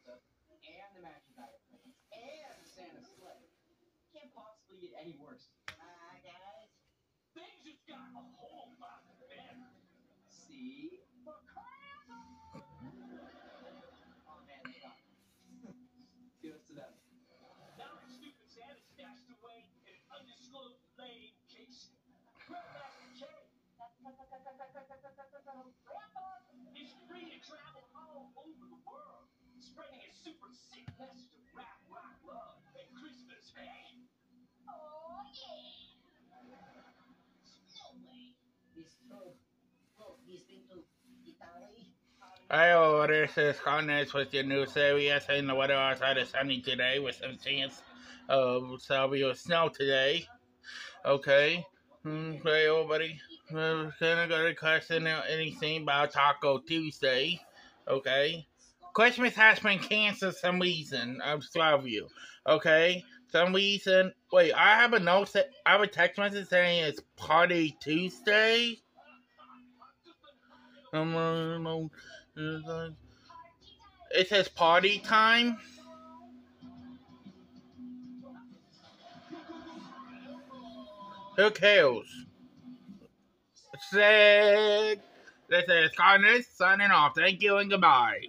Santa and the Magic Item and the Santa's sleigh. Can't possibly get any worse. Hello, this is Connors with your news area saying the weather outside is sunny today with some chance of severe snow today. Okay. Hey, everybody. We're gonna go to question anything about Taco Tuesday. Okay. Christmas has been canceled some reason. I'm sorry you. Okay. Some reason. Wait, I have a note. That, I have a text message saying it's Party Tuesday. It says party time. Who cares? Sick. This is Connors signing off. Thank you and goodbye.